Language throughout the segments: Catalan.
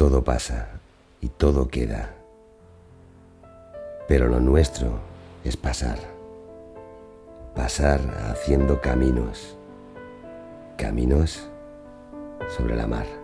Todo pasa y todo queda. Pero lo nuestro es pasar. Pasar haciendo caminos. Caminos sobre la mar.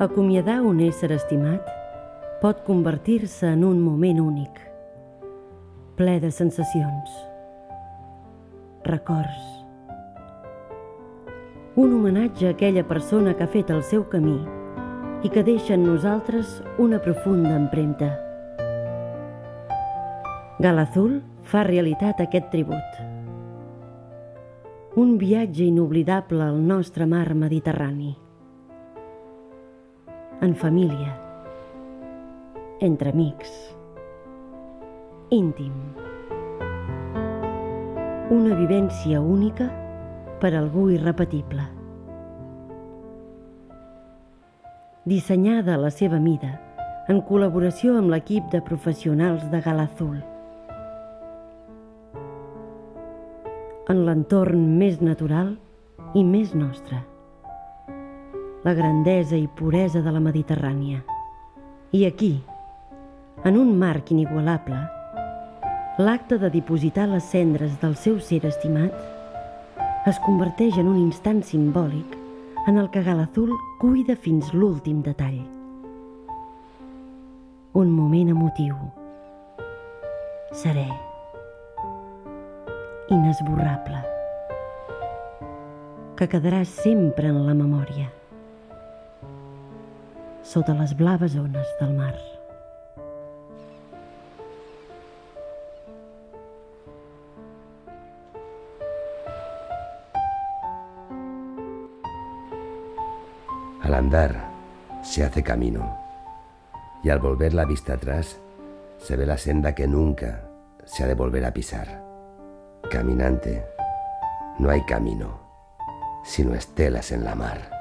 Acomiadar un ésser estimat pot convertir-se en un moment únic, ple de sensacions, records, un homenatge a aquella persona que ha fet el seu camí i que deixa en nosaltres una profunda empremta. Galazul fa realitat aquest tribut. Un viatge inoblidable al nostre mar Mediterrani en família, entre amics, íntim. Una vivència única per algú irrepetible. Dissenyada a la seva mida, en col·laboració amb l'equip de professionals de Galazul. En l'entorn més natural i més nostre la grandesa i puresa de la Mediterrània. I aquí, en un marc inigualable, l'acte de dipositar les cendres del seu ser estimat es converteix en un instant simbòlic en el que Galazul cuida fins l'últim detall. Un moment emotiu, serè, inesborrable, que quedarà sempre en la memòria sota les blaves ones del mar. Al andar se hace camino y al volver la vista atrás se ve la senda que nunca se ha de volver a pisar. Caminante, no hay camino, sino estelas en la mar.